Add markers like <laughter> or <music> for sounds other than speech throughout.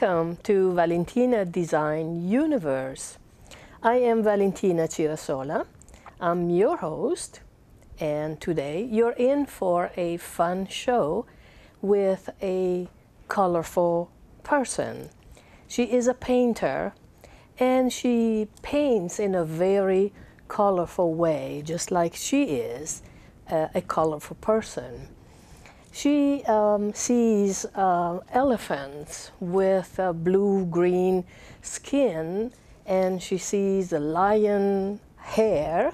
Welcome to Valentina Design Universe. I am Valentina Cirasola. I'm your host, and today you're in for a fun show with a colorful person. She is a painter and she paints in a very colorful way, just like she is uh, a colorful person. She um, sees uh, elephants with uh, blue green skin, and she sees the lion hair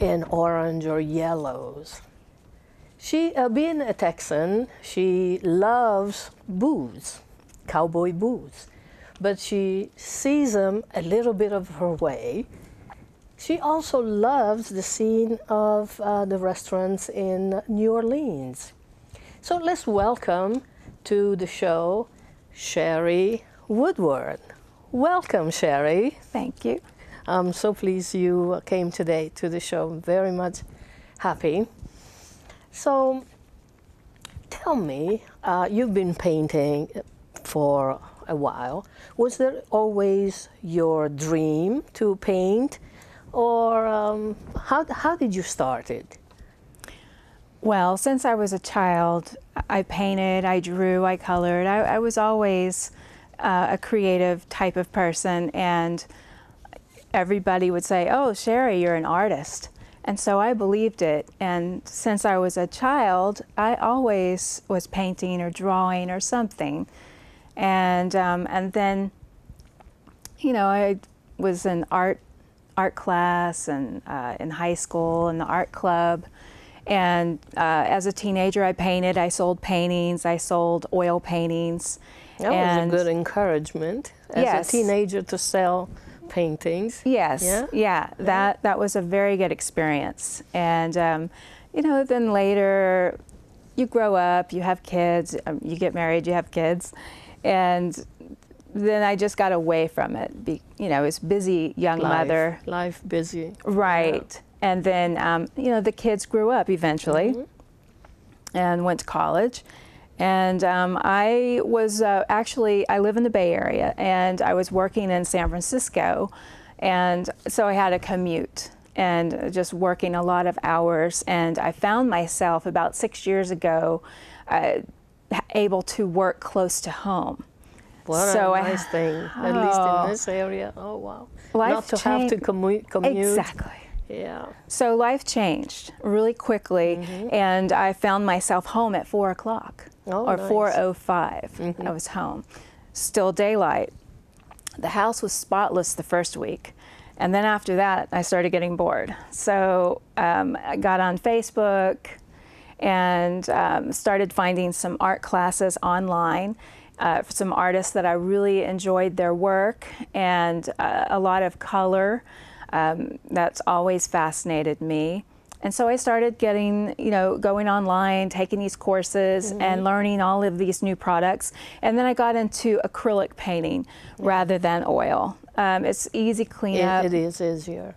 in orange or yellows. She, uh, being a Texan, she loves boots, cowboy boots, but she sees them a little bit of her way. She also loves the scene of uh, the restaurants in New Orleans. So let's welcome to the show Sherry Woodward. Welcome, Sherry. Thank you. I'm so pleased you came today to the show. I'm very much happy. So tell me, uh, you've been painting for a while. Was there always your dream to paint, or um, how, how did you start it? Well, since I was a child, I painted, I drew, I colored. I, I was always uh, a creative type of person, and everybody would say, Oh, Sherry, you're an artist. And so I believed it. And since I was a child, I always was painting or drawing or something. And, um, and then, you know, I was in art, art class and uh, in high school in the art club. And uh, as a teenager, I painted. I sold paintings. I sold oil paintings. That and was a good encouragement as Yes. a teenager to sell paintings. Yes, Yeah? yeah, that that was a very good experience. And um, you know, then later, you grow up, you have kids, um, you get married, you have kids, and then I just got away from it. Be, you know, I was busy young Life, mother, life busy. right? And then um, you know, the kids grew up eventually, and went to college. And um, I was uh, actually, I live in the Bay Area and I was working in San Francisco. And so I had a commute and just working a lot of hours. And I found myself about six years ago uh, able to work close to home. What So a I- nice thing, at least Oh. in this area. Oh wow! Life Not to have to commute. commute. Exactly. Yeah. So life changed really quickly, and I found myself home at four o'clock Oh, or nice. Four o five. I was home, still daylight. The house was spotless the first week, and then after that, I started getting bored. So um, I got on Facebook and um, started finding some art classes online. Uh, some artists that I really enjoyed their work and uh, a lot of color. Um, that's always fascinated me. And so I started getting, you know, going online, taking these courses and learning all of these new products. And then I got into acrylic painting rather than oil. Um, it's easy It, cleanup. it is easier.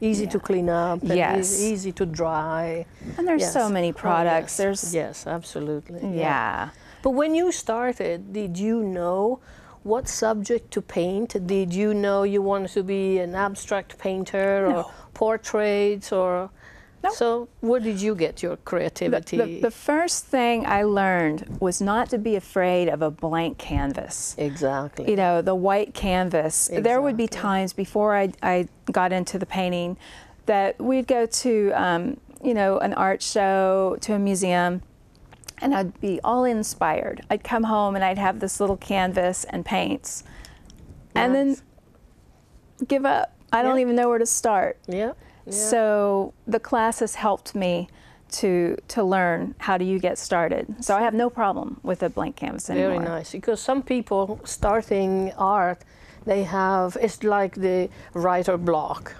Easy to clean up. Yes. easy, easy to dry. And there's so Yes. many Oh, products. yes. There's yes, absolutely. yeah. But when you started, did you know what subject to paint? Did you know you wanted to be an abstract painter or portraits or? No. So where did you get your creativity? the, the first thing I learned was not to be afraid of a blank canvas. exactly. you know, the white canvas. There would be times before I, I got into the painting that we'd go to, um, you know, an art show, to a museum, and I'd be all inspired. I'd come home and I'd have this little canvas and paints, and then give up. I don't even know where to start. yeah. yeah. So the classes helped me to to learn how do you get started. So I have no problem with a blank canvas anymore. Very nice. Because some people starting art, they have it's like the writer block.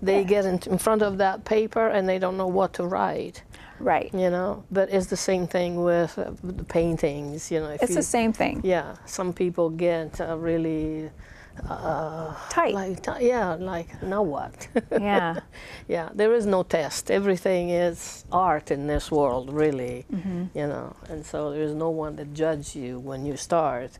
They get in, in front of that paper and they don't know what to write. Right. You know, but it's the same thing with, uh, the paintings. You know, if It's you, the same thing. Yeah, some people get uh, really uh, Tight. like yeah, like now what? <laughs> Yeah. yeah, there is no test. Everything is art in this world, really. Mm-hmm. You know, and so there is no one that judges you when you start.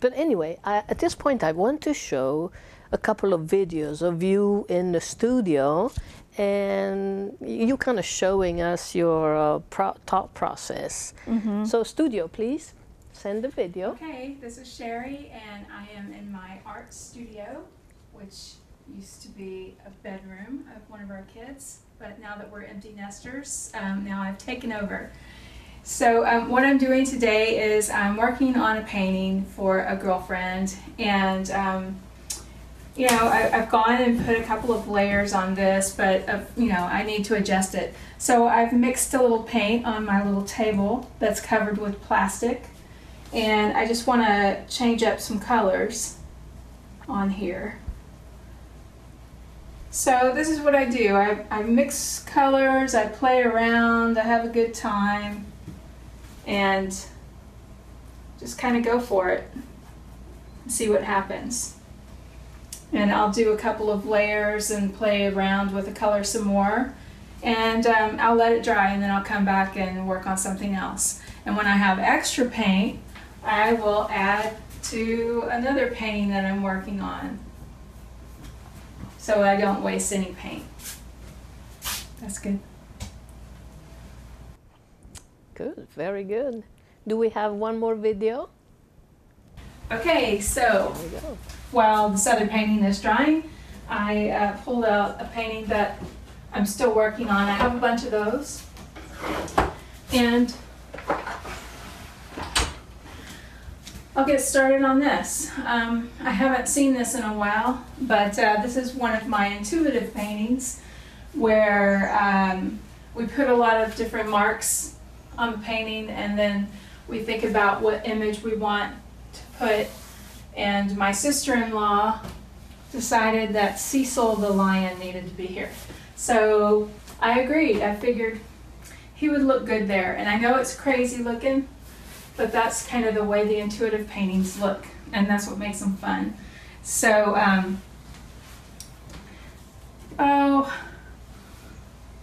But anyway, I, at this point, I want to show a couple of videos of you in the studio and you kind of showing us your uh, pro- thought process. Mm-hmm. So, studio, please send the video. Okay, this is Sherry, and I am in my art studio, which used to be a bedroom of one of our kids, but now that we're empty nesters, um, now I've taken over. So, um, what I'm doing today is I'm working on a painting for a girlfriend, and um, you know, I, have gone and put a couple of layers on this, but uh, you know, I need to adjust it. So I've mixed a little paint on my little table that's covered with plastic, and I just want to change up some colors on here. So this is what I do. I, I mix colors, I play around, I have a good time, and just kind of go for it and see what happens. And I'll do a couple of layers and play around with the color some more. And um, I'll let it dry and then I'll come back and work on something else. And when I have extra paint, I will add to another painting that I'm working on. So I don't waste any paint. That's good. Good, very good. Do we have one more video? Okay, so There we go. While this other painting is drying, I uh, pulled out a painting that I'm still working on. I have a bunch of those. And I'll get started on this. Um, I haven't seen this in a while, but uh, this is one of my intuitive paintings where um, we put a lot of different marks on the painting and then we think about what image we want to put and my sister-in-law decided that Cecil the lion needed to be here. So I agreed. I figured he would look good there. And I know it's crazy looking, but that's kind of the way the intuitive paintings look, and that's what makes them fun. So, um, oh,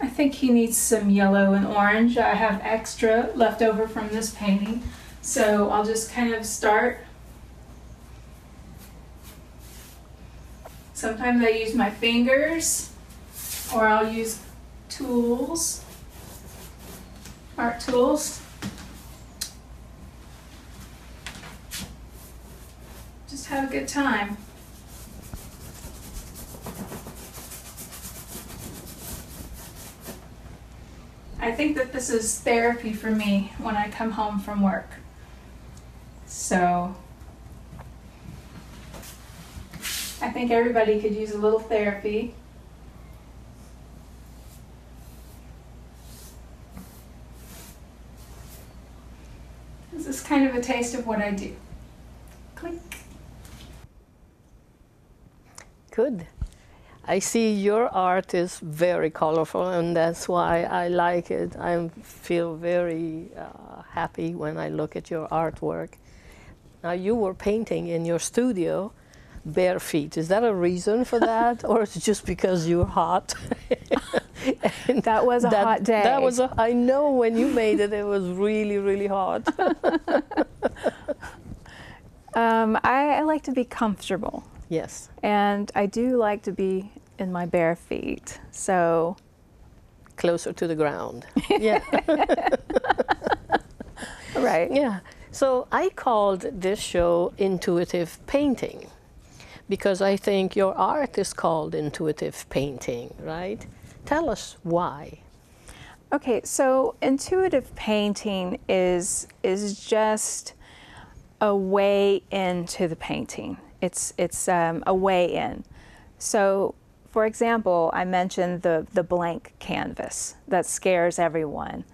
I think he needs some yellow and orange. I have extra left over from this painting. So I'll just kind of start Sometimes I use my fingers or I'll use tools, art tools. Just have a good time. I think that this is therapy for me when I come home from work. So I think everybody could use a little therapy. This is kind of a taste of what I do. Click. Good. I see your art is very colorful, and that's why I like it. I feel very uh, happy when I look at your artwork. Now, you were painting in your studio bare feet. Is that a reason for that, or is it just because you're hot? <laughs> that was a that, hot day. That was a. I know when you made it, it was really, really hot. <laughs> um, I, I like to be comfortable. Yes. And I do like to be in my bare feet. So closer to the ground. <laughs> Yeah. right. Yeah. So I called this show Intuitive Painting because I think your art is called intuitive painting, right? Tell us why. Okay, so intuitive painting is is just a way into the painting. It's it's um, a way in. So, for example, I mentioned the the blank canvas that scares everyone.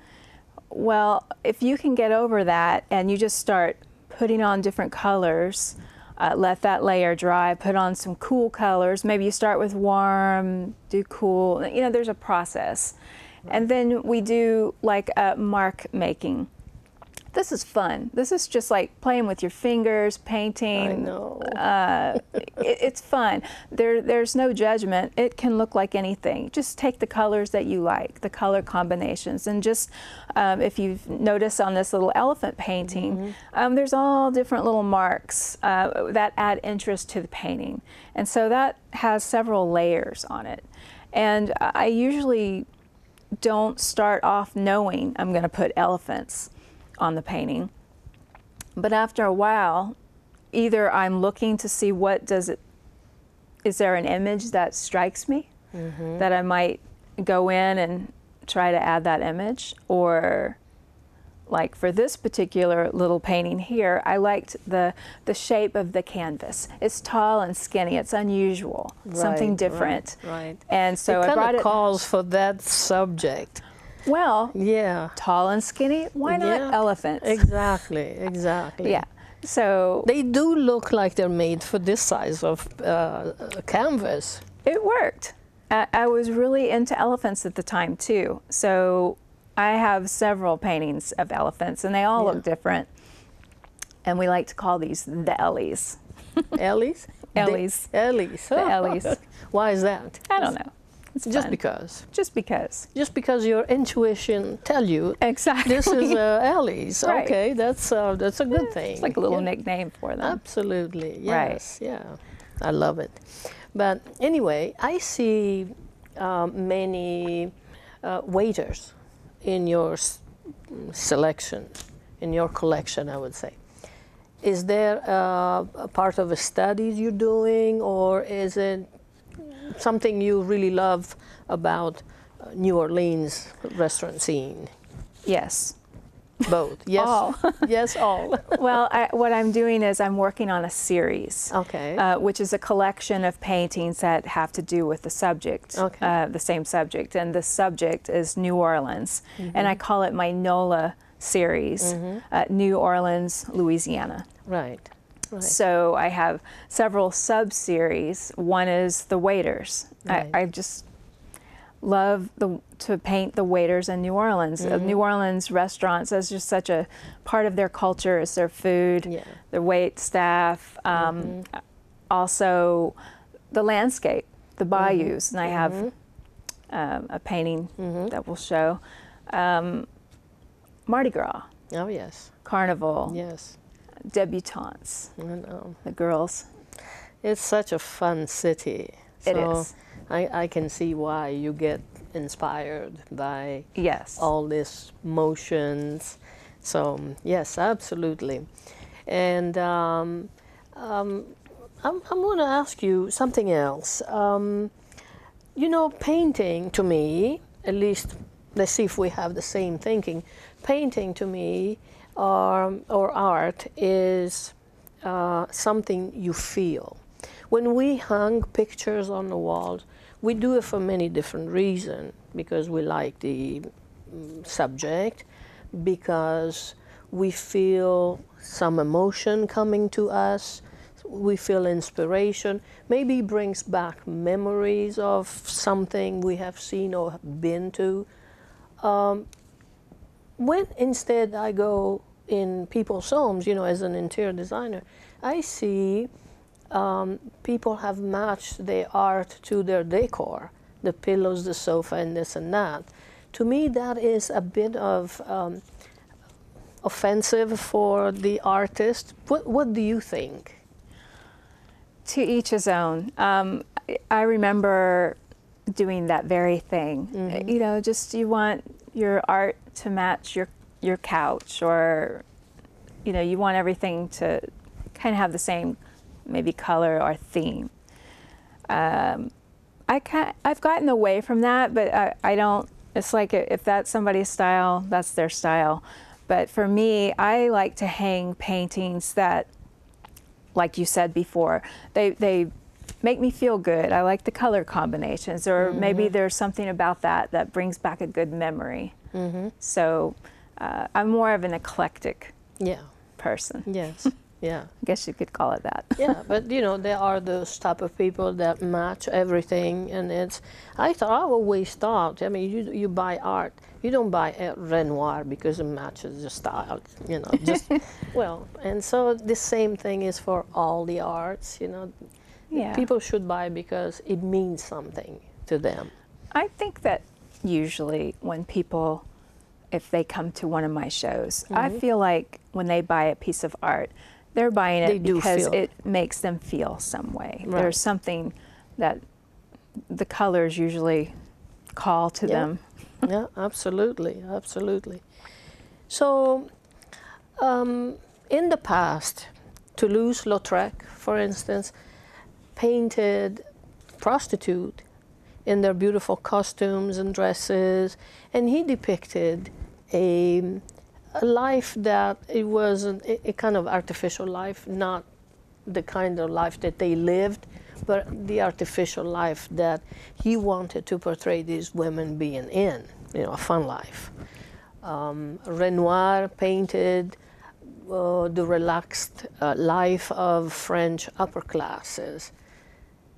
Well, if you can get over that and you just start putting on different colors uh, let that layer dry, put on some cool colors. Maybe you start with warm, do cool. You know, there's a process. And then we do like a mark making. This is fun. This is just like playing with your fingers, painting. I know. Uh, it, it's fun. There, there's no judgment. It can look like anything. Just take the colors that you like, the color combinations, and just um, if you've noticed on this little elephant painting, Mm-hmm. um, there's all different little marks uh, that add interest to the painting, and so that has several layers on it. And I usually don't start off knowing I'm going to put elephants on the painting. But after a while, either I'm looking to see what does it is there an image that strikes me mm-hmm. that I might go in and try to add that image or like for this particular little painting here, I liked the the shape of the canvas. It's tall and skinny. It's unusual, something different. Right. right. And so it I brought it. calls for that subject. Well, Yeah. tall and skinny. Why not Yeah. elephants? Exactly. Exactly. Yeah. So They do look like they're made for this size of uh, canvas. it worked. I, I was really into elephants at the time too. So I have several paintings of elephants, and they all Yeah. look different. And we like to call these the Ellies. Ellies? <laughs> Ellies. The Ellies. The Ellies. <laughs> Why is that? I don't know. It's Just fun. because. Just because. Just because your intuition tell you Exactly. this is uh, Ellie's. <laughs> Right. Okay, that's uh, that's a good thing. It's like a little Yeah. nickname for them. Absolutely. Right. Yes. Yeah. I love it. But anyway, I see um, many uh, waiters in your s- selection, in your collection, I would say. Is there uh, a part of a study you're doing, or is it something you really love about uh, New Orleans restaurant scene? yes. Both. <laughs> Yes. All. <laughs> yes, all. <laughs> well, I, what I'm doing is I'm working on a series. Okay. uh, which is a collection of paintings that have to do with the subject, Okay. uh, the same subject. And the subject is New Orleans. And I call it my NOLA series, uh, New Orleans, Louisiana. right. Right. So I have several sub series. One is the waiters. Right. I, I just love the, to paint the waiters in New Orleans. Uh, Mm-hmm. New Orleans restaurants is just such a part of their culture is their food, Yeah. their wait staff, um, also the landscape, the bayous, and I have um, a painting that will show um, Mardi Gras, Oh yes, Carnival, yes. Debutantes, I know. the girls. It's such a fun city. It so is. I, I can see why you get inspired by Yes. all these motions. So yes, absolutely. And um, um, I'm, I'm going to ask you something else. Um, you know, painting to me, at least, let's see if we have the same thinking. Painting to me, um, or art, is uh, something you feel. When we hung pictures on the walls, we do it for many different reasons. Because we like the mm, subject, because we feel some emotion coming to us, we feel inspiration, maybe brings back memories of something we have seen or been to. Um, when instead I go in people's homes, you know, as an interior designer, I see um, people have matched their art to their decor, the pillows, the sofa, and this and that. To me, that is a bit of um, offensive for the artist. What, what do you think? To each his own. Um, I- remember doing that very thing. Mm-hmm. You know, just you want your art to match your your couch, or you know, you want everything to kind of have the same maybe color or theme. Um, I can I've gotten away from that, but I, I don't. It's like if that's somebody's style, that's their style. But for me, I like to hang paintings that like you said before, they they make me feel good. I like the color combinations, or maybe there's something about that that brings back a good memory. So uh, I'm more of an eclectic Yeah. person. Yes. <laughs> Yeah. I guess you could call it that. yeah, <laughs> but you know, there are those type of people that match everything, and it's. I thought I always thought. I mean, you you buy art, you don't buy a Renoir because it matches the style. You know, just <laughs> well, and so the same thing is for all the arts. You know, Yeah. people should buy because it means something to them. I think that usually when people, if they come to one of my shows, I Mm-hmm. feel like when they buy a piece of art, they're buying it They because feel- it makes them feel some way. Right. There's something that the colors usually call to Yeah. them. <laughs> yeah, absolutely, absolutely. So, um, in the past, Toulouse-Lautrec, for instance, painted prostitute in their beautiful costumes and dresses, and he depicted a, a life that it was an, a, kind of artificial life, not the kind of life that they lived, but the artificial life that he wanted to portray these women being in, you know, a fun life. Um, Renoir painted uh, the relaxed uh, life of French upper classes.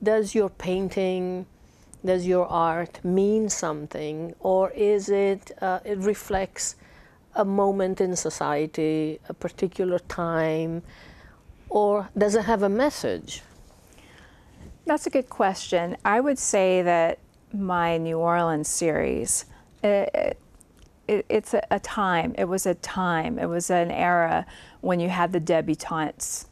Does your painting, does your art mean something, or is it, uh, it reflects a moment in society, a particular time, or does it have a message? That's a good question. I would say that my New Orleans series, it, it, it's a, a time. It was a time. It was an era when you had the debutantes.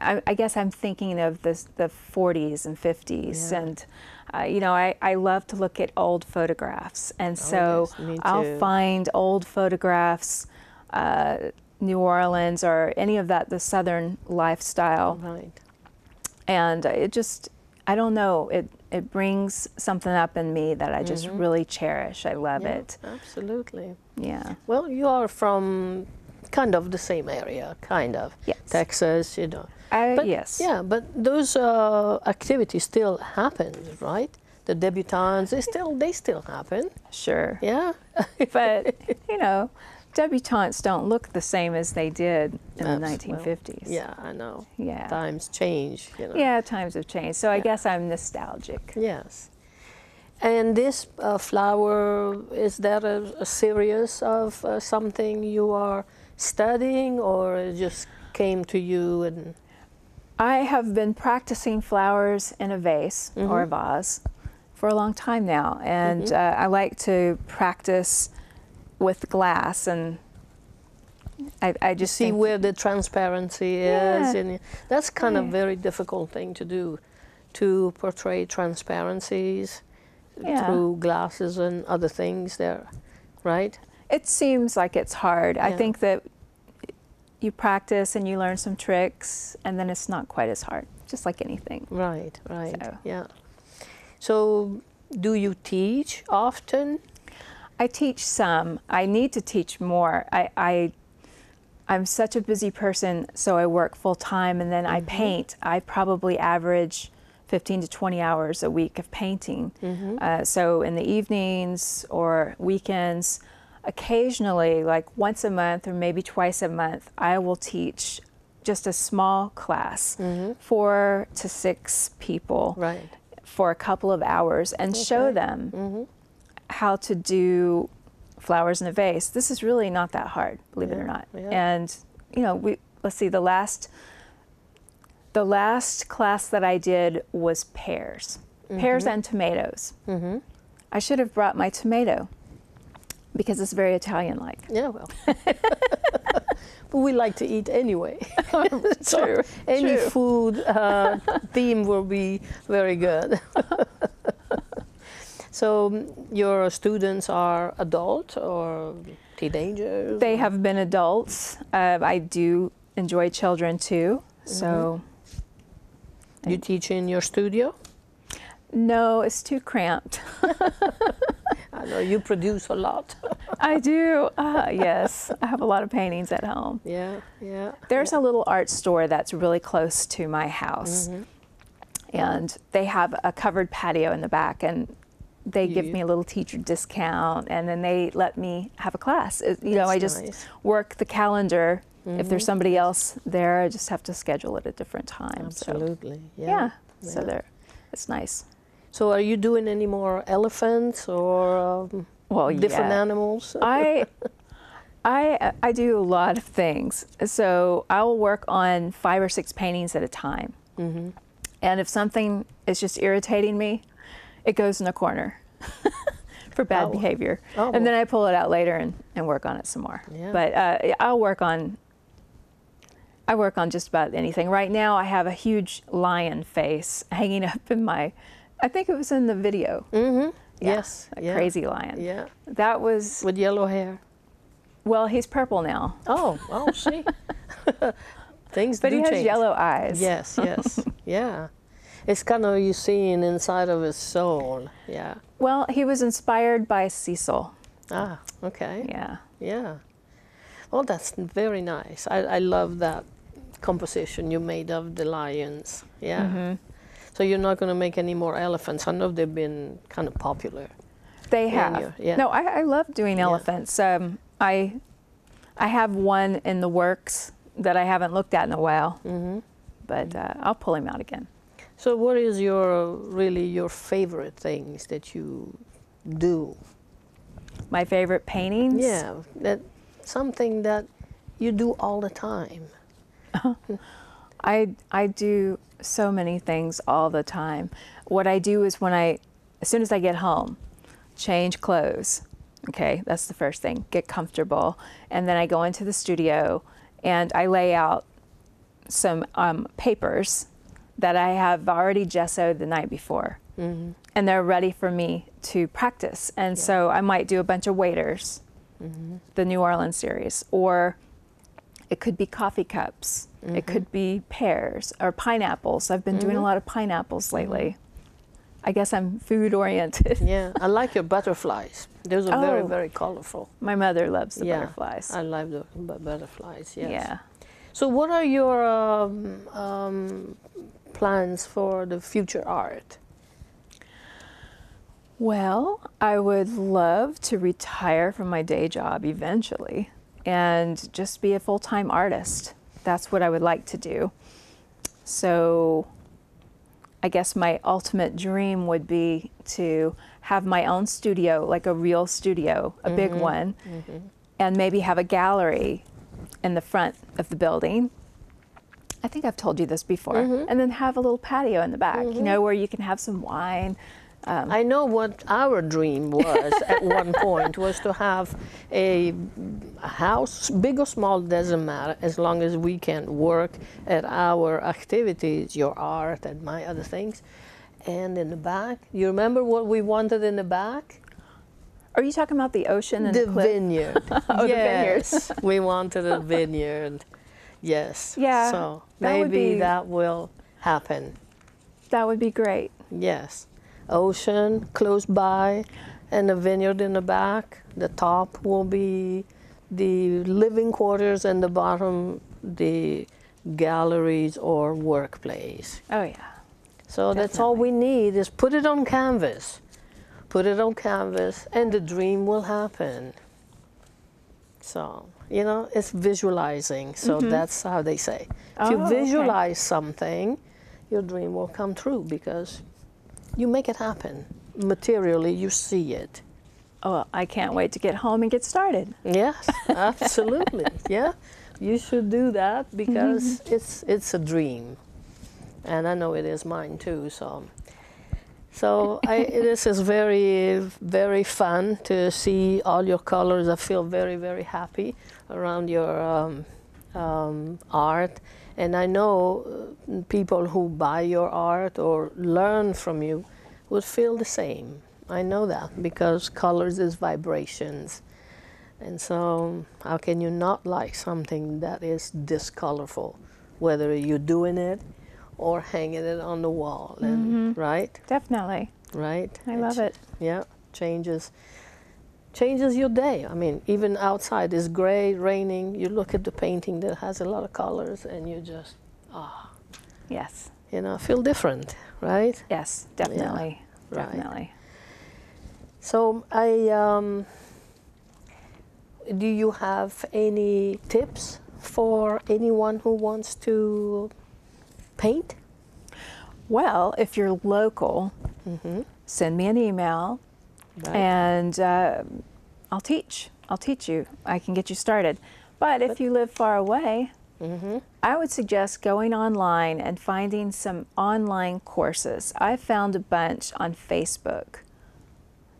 I, I guess I'm thinking of the the 40s and 50s, Yeah. and uh, you know, I, I love to look at old photographs, and so yes, I'll find old photographs, uh, New Orleans or any of that, the Southern lifestyle Right. and it just i don't know it it brings something up in me that i just really cherish i love Yeah, it Absolutely. yeah Well, you are from kind of the same area, kind of. Yes. Texas, you know. I, But, yes Yeah, but those uh, activities still happen, right? The debutantes, they still they still happen. sure Yeah. <laughs> but you know debutantes don't look the same as they did in the Abs- well, 1950s yeah, I know. yeah Times change, you know. yeah times have changed so i guess i'm nostalgic Yes. And this uh, flower, is that a, a series of uh, something you are studying or it just came to you and I have been practicing flowers in a vase or a vase for a long time now, and uh, I like to practice with glass, and I, I just see where the transparency Yeah. is and that's kind of Yeah. very difficult thing to do to portray transparencies Yeah. through glasses and other things there right it seems like it's hard. I think that you practice and you learn some tricks, and then it's not quite as hard, just like anything. right right So. yeah so do you teach often I teach some. I need to teach more. I, I I'm such a busy person, so I work full time and then I paint. I probably average 15 to 20 hours a week of painting. Uh, so in the evenings or weekends, occasionally, like once a month or maybe twice a month, I will teach just a small class, mm-hmm. four to six people right for a couple of hours and show Okay. them mm-hmm. how to do flowers in a vase. This is really not that hard, believe it or not. yeah. And you know, we let's see the last the last class that I did was pears. Pears Mm-hmm. and tomatoes. Mm-hmm. I should have brought my tomato because it's very Italian like. yeah well <laughs> but we like to eat anyway <laughs> so True, any true. food uh, theme will be very good <laughs> so mm, your students are adult or teenagers They have been adults. Uh, I do enjoy children too. So you teach in your studio no, it's too cramped. Know you produce a lot. <laughs> I do. Uh, yes, I have a lot of paintings at home. yeah, yeah. There's a little art store that's really close to my house, Mm-hmm. and they have a covered patio in the back, and they give me a little teacher discount, and then they let me have a class. It- you know, I just nice. work the calendar If there's somebody else there, I just have to schedule it at different times. So, Absolutely. yeah. So Yeah. there, it's nice. So are you doing any more elephants or um, Well, different yeah. animals? <laughs> I, I, I do a lot of things. So I will work on five or six paintings at a time. hmm And if something is just irritating me, it goes in a corner <laughs> for bad Oh. behavior. Oh. And then I pull it out later and, and work on it some more. Yeah. But uh, I'll work on. I work on just about anything. Right now, I have a huge lion face hanging <laughs> up in my. I think it was in the video. hmm Yeah, Yes. a yeah. crazy lion. Yeah. That was With yellow hair. well. He's purple now, Oh, oh, <laughs> see. <laughs> Things but do he has yellow eyes. Yes, yes. <laughs> yeah. It's kind of you seeing inside of his soul. Yeah. Well, he was inspired by Cecil. Ah, okay. Yeah. Yeah. Well, that's very nice. I, I love that composition you made of the lions. Yeah. Mhm. So you're not going to make any more elephants. I know they've been kind of popular. They have. yeah. No, I, I love doing Yeah. elephants. Um, I, I have one in the works that I haven't looked at in a while, hmm but uh, I'll pull him out again. So, what is your really your favorite things that you do? My favorite paintings. Yeah, that something that you do all the time. I I do so many things all the time. What I do is when I, as soon as I get home, change clothes. Okay, that's the first thing. Get comfortable, and then I go into the studio and I lay out some um, papers that I have already gessoed the night before, hmm and they're ready for me to practice. And Yeah. so I might do a bunch of waiters, hmm the New Orleans series, or it could be coffee cups. It Mhm. could be pears or pineapples. I've been doing a Mhm. lot of pineapples lately. I guess I'm food oriented. <laughs> Yeah, I like your butterflies. Those are very, Oh. very colorful. My mother loves the Yeah, butterflies. I love the bu- butterflies. Yes. Yeah. So, what are your um, um, plans for the future art? Well, I would love to retire from my day job eventually and just be a full time artist. That's what I would like to do. So, I guess my ultimate dream would be to have my own studio, like a real studio, a big Mhm. one, hmm and maybe have a gallery in the front of the building. I think I've told you this before. Mhm. And then have a little patio in the back, you Mhm. know, where you can have some wine. Um, I know what our dream was at <laughs> one point was to have a house, big or small, doesn't matter, as long as we can work at our activities, your art and my other things. And in the back, you remember what we wanted in the back? Are you talking about the ocean and the the, cliff? vineyard. <laughs> Oh, yes, <laughs> we wanted a vineyard. Yes. Yeah, So that would maybe be- that will happen. That would be great. Yes. Ocean close by and a vineyard in the back. The top will be the living quarters and the bottom the galleries or workplace. Oh yeah. So that's all we need is put it on canvas. Put it on canvas and the dream will happen. So, you know, it's visualizing. So Mhm. that's how they say. If Oh, you okay. visualize something, your dream will come true because you make it happen. Materially, you see it. Oh, I can't wait to get home and get started. Yes, <laughs> absolutely. yeah. You should do that because it's it's a dream. And I know it is mine too, so so I, this is very, very fun to see all your colors. I feel very, very happy around your um, um, art. And I know uh, people who buy your art or learn from you would feel the same. I know that because colors is vibrations. And so, how can you not like something that is this colorful, whether you're doing it or hanging it on the wall? And, Right, Definitely. right. I love it. Yeah, changes changes your day. I mean, even outside is gray, raining. You look at the painting that has a lot of colors, and you just, ah, Yes. you know, feel different, right? Yes, definitely. right. Definitely. So I, um, do you have any tips for anyone who wants to paint? Well, if you're local, send me an email Right. and uh, I'll teach. I'll teach you. I can get you started. But if you live far away, I would suggest going online and finding some online courses. I found a bunch on Facebook.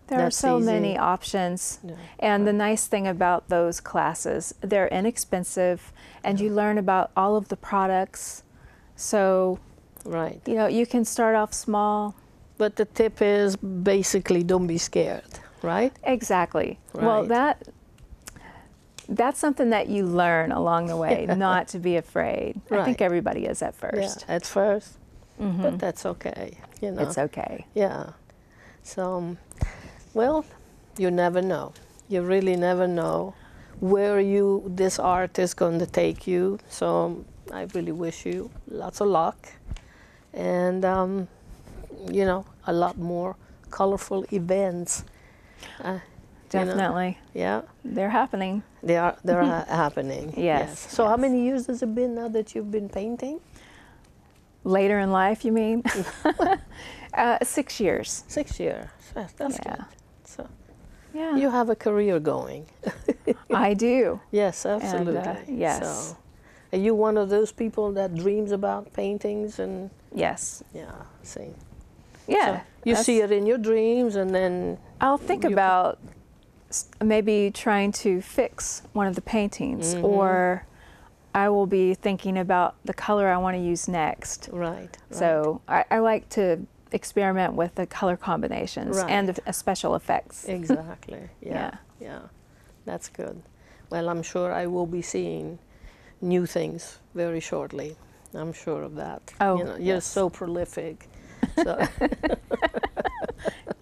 There That's are so many options. And the nice thing about those classes, they're inexpensive and you learn about all of the products. So, Right. you know, you can start off small. But the tip is basically don't be scared, right? Exactly. Well, that that's something that you learn along the way, not to be afraid. I think everybody is at first. Yeah, at 1st But that's okay. You know. It's okay. Yeah. So, um, well, you never know. You really never know where you this art is going to take you. So um, I really wish you lots of luck, and um, you know a lot more colorful events. Uh, you know, Definitely. yeah, They're happening. they are they're <laughs> happening. Yes, So how many years has it been now that you've been painting? Later in life, you mean? <laughs> <laughs> uh, six years. Six years. That's, that's Yeah. good. So Yeah. you have a career going. I do. Yes, And, uh, absolutely. yes. So, are you one of those people that dreams about paintings and Yes. yeah, see. Yeah. So you see it in your dreams and then I'll think about maybe trying to fix one of the paintings, Mm-hmm. or I will be thinking about the color I want to use next. right. right. So I, I like to experiment with the color combinations and Right. the uh, special effects. <laughs> exactly. Yeah, Yeah. yeah. That's good. Well, I'm sure I will be seeing new things very shortly. I'm sure of that. Oh, you know, you're so prolific. So <laughs>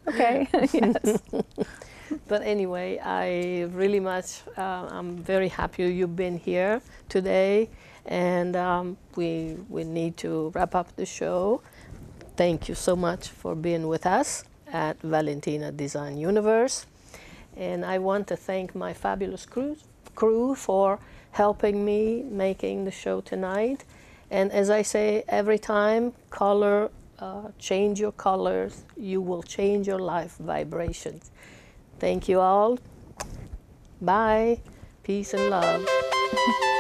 Okay. <laughs> yes. <laughs> But anyway, I really much, uh, I'm very happy you've been here today, and um, we we need to wrap up the show. Thank you so much for being with us at Valentina Design Universe, and I want to thank my fabulous crew crew for helping me making the show tonight. And as I say every time, color. Uh, change your colors, you will change your life vibrations. Thank you all. Bye. Peace and love. <laughs>